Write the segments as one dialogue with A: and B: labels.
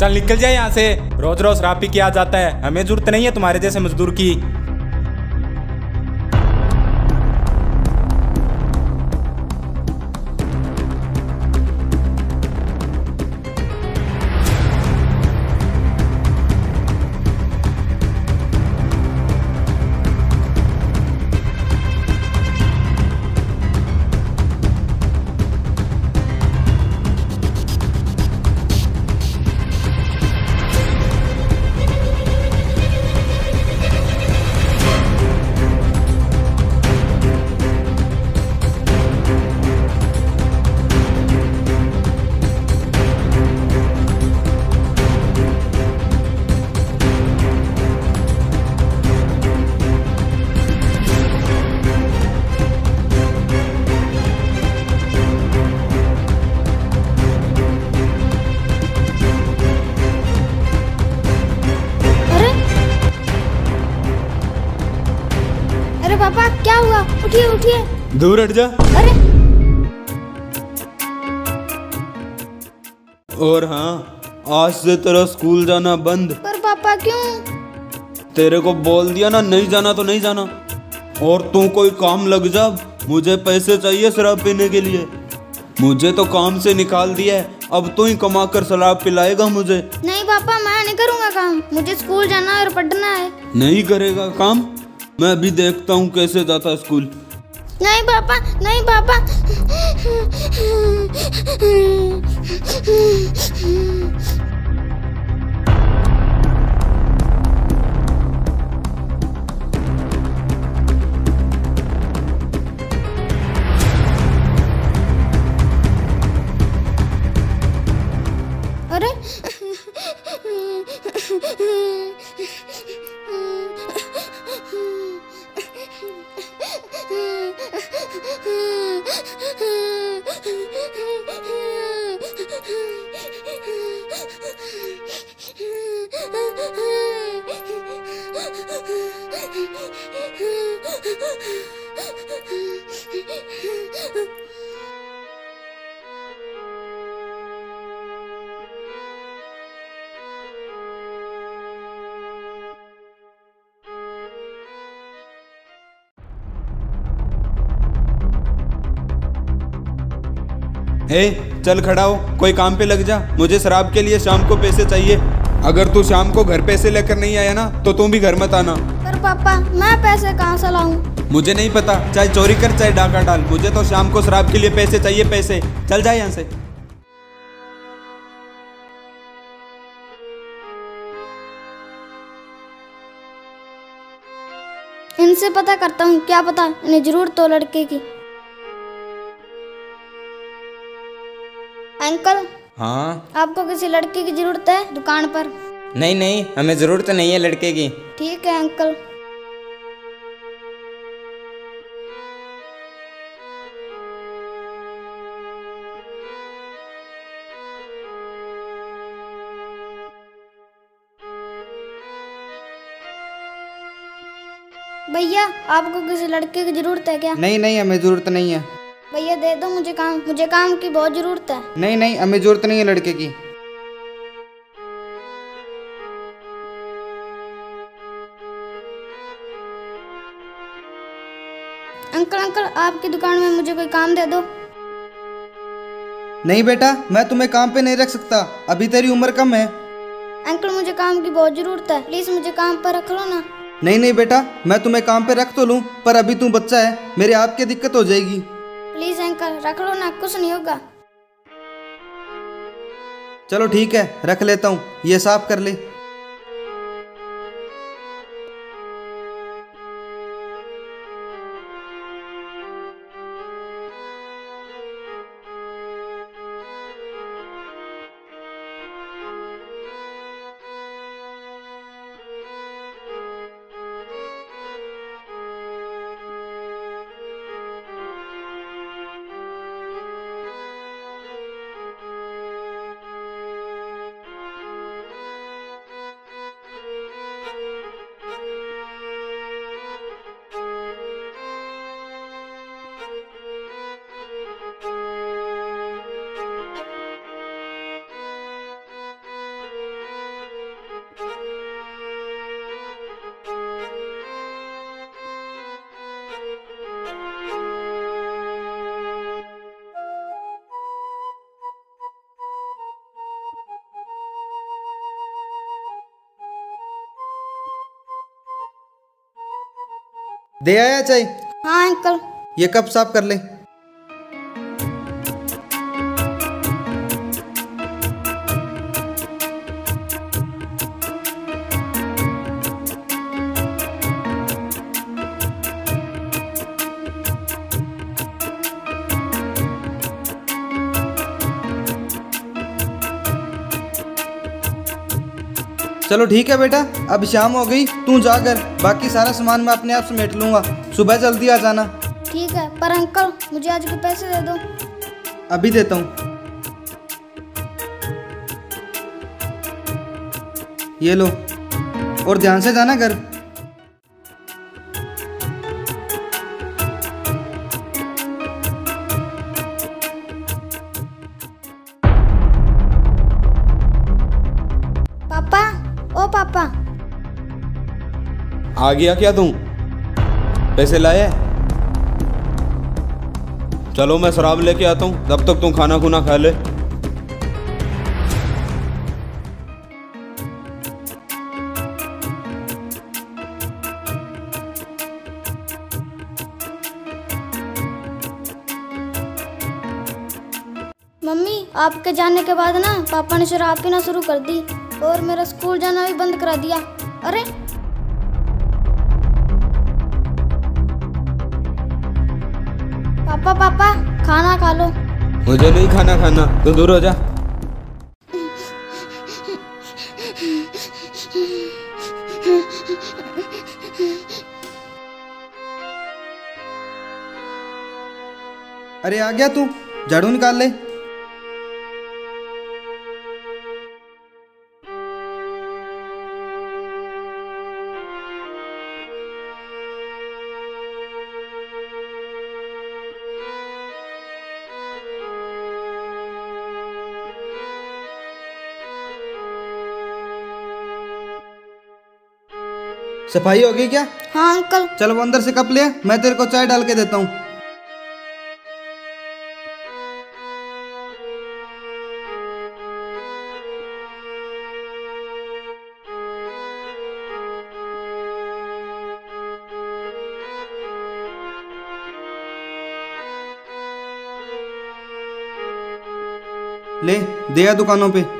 A: चल निकल जाए यहाँ से। रोज रोज शराब पी के आ जाता है। हमें ज़रूरत नहीं है तुम्हारे जैसे मजदूर की।
B: उठिए
A: दूर हट जा।
B: अरे।
C: और हाँ आज से तेरा स्कूल जाना बंद।
B: पर पापा क्यों?
C: तेरे को बोल दिया ना नहीं जाना तो नहीं जाना। और तू कोई काम लग जा मुझे पैसे चाहिए शराब पीने के लिए। मुझे तो काम से निकाल दिया है अब तू ही कमा कर शराब पिलाएगा मुझे।
B: नहीं पापा मैं नहीं करूँगा काम। मुझे स्कूल जाना और पढ़ना है।
C: नहीं करेगा काम? मैं अभी देखता हूँ कैसे जाता स्कूल।
B: नहीं पापा नहीं पापा।
C: हे, चल खड़ा हो, कोई काम पे लग जा। मुझे शराब के लिए शाम को पैसे चाहिए। अगर तू शाम को घर पैसे लेकर नहीं आया ना तो तू भी घर मत आना।
B: पापा मैं पैसे कहाँ से लाऊं?
C: मुझे नहीं पता। चाहे चोरी कर चाहे डाका डाल। मुझे तो शाम को शराब के लिए पैसे चाहिए पैसे। चल जाए यहाँ से।
B: इनसे पता करता हूँ। क्या पता? इन्हें ज़रूरत तो लड़के की। अंकल
D: हाँ?
B: आपको किसी लड़के की ज़रूरत है दुकान पर?
D: नहीं नहीं हमें ज़रूरत नहीं है लड़के की।
B: ठीक है अंकल। भैया आपको किसी लड़के की ज़रूरत है क्या?
E: नहीं नहीं हमें ज़रूरत नहीं है।
B: भैया दे दो मुझे काम मुझे काम की बहुत ज़रूरत है।
E: नहीं नहीं हमें ज़रूरत नहीं है लड़के की।
B: अंकल अंकल आपकी दुकान में मुझे कोई काम दे दो।
E: नहीं बेटा मैं तुम्हें काम पे नहीं रख सकता। अभी तेरी उम्र कम है।
B: अंकल मुझे काम की बहुत ज़रूरत है। प्लीज़ मुझे काम पर रख लो ना।
E: नहीं नहीं बेटा मैं तुम्हें काम पे रख तो लूँ पर अभी तू बच्चा है मेरे आप की दिक्कत हो जाएगी।
B: प्लीज़ अंकल रख लो ना कुछ नहीं होगा।
E: चलो ठीक है रख लेता हूँ ये साफ़ कर ले। दे आया चाय?
B: हाँ अंकल।
E: ये कप साफ़ कर ले। चलो ठीक है बेटा अब शाम हो गई तू जाकर बाकी सारा सामान मैं अपने आप समेट लूँगा। सुबह जल्दी आ जाना।
B: ठीक है पर अंकल मुझे आज के पैसे दे दो।
E: अभी देता हूँ। ये लो और ध्यान से जाना घर।
C: आ गया क्या तू पैसे लाए? चलो मैं शराब लेके आता हूँ। तब तक तू खाना खुना खा ले।
B: मम्मी, आपके जाने के बाद ना पापा ने शराब पीना शुरू कर दी और मेरा स्कूल जाना भी बंद करा दिया। अरे पापा पापा खाना खा लो।
C: मुझे नहीं खाना खाना तू दूर हो जा।
E: अरे आ गया तू झाड़ू निकाल ले। सफ़ाई होगी क्या?
B: हाँ अंकल।
E: चलो वो अंदर से कप ले मैं तेरे को चाय डाल के देता हूँ। ले दिया दुकानों पे।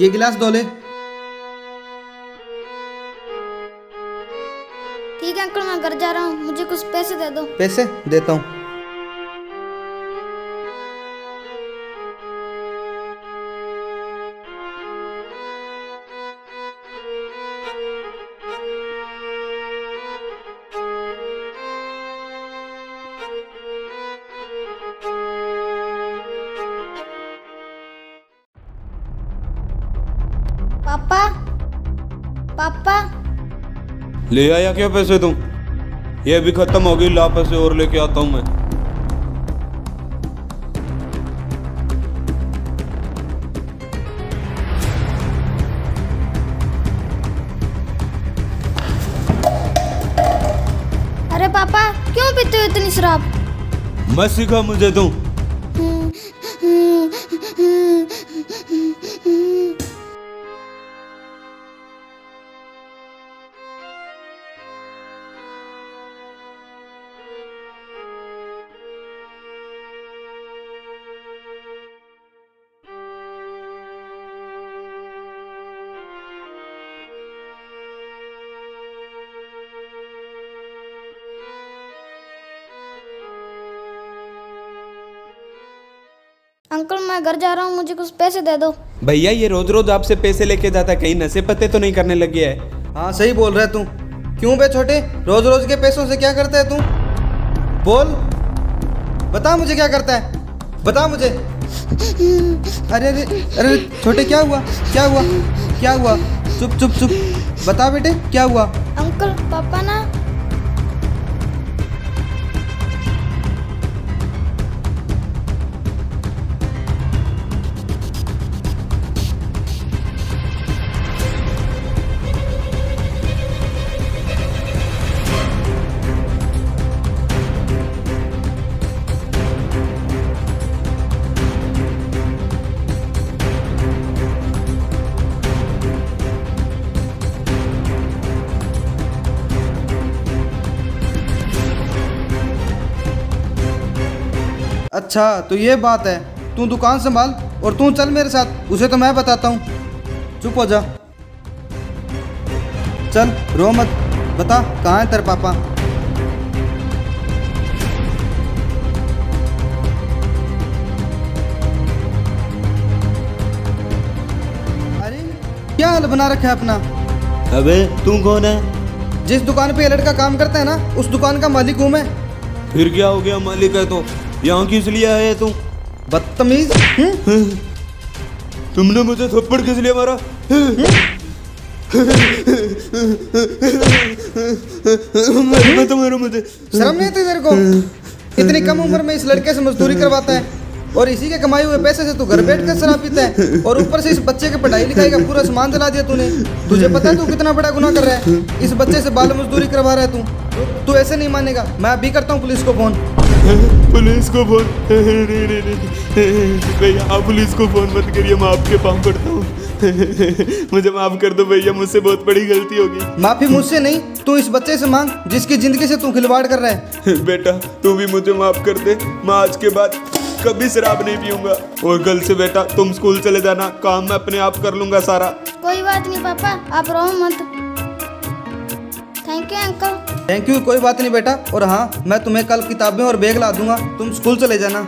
E: ये गिलास दो ले।
B: ठीक है अंकल मैं घर जा रहा हूँ। मुझे कुछ पैसे दे दो।
E: पैसे? देता हूँ।
B: पापा? पापा?
C: ले आया क्या पैसे तू? ये भी खत्म हो गई ला पैसे और लेके आता हूँ मैं।
B: अरे पापा क्यों पीते हो इतनी शराब?
C: मैं सीखा मुझे तू।
B: अंकल मैं घर जा रहा हूँ मुझे कुछ पैसे दे दो।
A: भैया ये रोज रोज आपसे पैसे लेके जाता है कहीं नशे पत्ते तो नहीं करने लग गया है।
E: हाँ सही बोल रहा है तू। क्यों बे छोटे? रोज रोज के पैसों से क्या करता है तू? बोल। बता मुझे क्या करता है। बता मुझे। अरे अरे अरे छोटे क्या हुआ? क्या हुआ? क्या हुआ? चुप चुप चुप। बता बेटे क्या हुआ?
B: अंकल पापा ना
E: अच्छा तो ये बात है। तू दुकान संभाल और तू चल मेरे साथ उसे तो मैं बताता हूँ। चुप हो जा। चल रो मत। बता कहाँ है तेरे पापा? अरे क्या हाल बना रखा है अपना?
C: अबे तू कौन है?
E: जिस दुकान पे ये लड़का काम करता है ना उस दुकान का मालिक हूँ मैं।
C: फिर क्या हो गया मालिक है तो? यहाँ किस लिए आए तू
E: बदतमीज? हम्म?
C: तुमने मुझे थप्पड़ किस लिए मारा? मैं मत मारो मुझे।
E: शर्म नहीं आती तेरे को? इतनी कम उम्र में इस लड़के से मजदूरी करवाता है। और इसी के कमाए हुए पैसे से तू घर बैठ कर शराब पीता है और ऊपर से इस बच्चे के पढ़ाई लिखाई का पूरा सामान दिला दिया तूने। तुझे पता है तू कितना बड़ा गुनाह कर रहा है? इस बच्चे से बाल मजदूरी करवा रहा है तू। तू ऐसे नहीं मानेगा। मैं अभी करता हूँ पुलिस को फ़ोन।
C: पुलिस को फ़ोन। नहीं नहीं नहीं भैया आप पुलिस को फ़ोन मत करिए मैं आपके पाँव पड़ता हूँ। मुझे माफ़ कर दो भैया मुझसे बहुत बड़ी गलती होगी।
E: माफ़ी मुझसे नहीं तू इस बच्चे से मांग जिसकी ज़िंदगी से तू खिलवाड़ कर रहा है।
C: बेटा तू भी मुझे माफ़ कर दे। मैं आज के बाद कभी शराब नहीं पीऊँगा। और कल से बेटा तुम स्कूल चले जाना काम मैं अपने आप कर लूँगा सारा।
B: कोई बात नहीं पापा आप रो मत। Thank you uncle
E: thank you कोई बात नहीं बेटा। और हाँ मैं तुम्हें कल किताबें और बैग ला दूँगा। तुम स्कूल चले जाना।